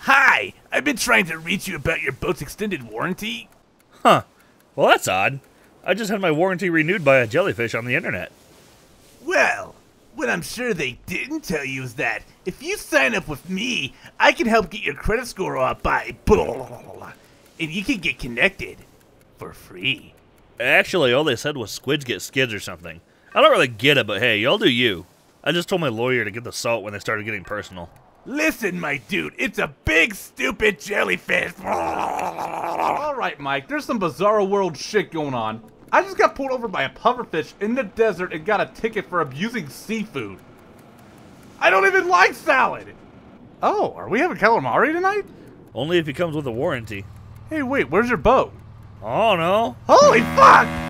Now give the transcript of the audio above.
Hi, I've been trying to reach you about your boat's extended warranty. Huh. Well, that's odd. I just had my warranty renewed by a jellyfish on the internet. Well, what I'm sure they didn't tell you is that if you sign up with me, I can help get your credit score up by and you can get connected for free. Actually, all they said was squids get skids or something. I don't really get it, but hey, y'all do you. I just told my lawyer to get the salt when they started getting personal. Listen, my dude, it's a big, stupid jellyfish. All right, Mike, there's some bizarro world shit going on. I just got pulled over by a pufferfish in the desert and got a ticket for abusing seafood. I don't even like salad. Oh, are we having calamari tonight? Only if he comes with a warranty. Hey, wait, where's your boat? Oh no. Holy fuck!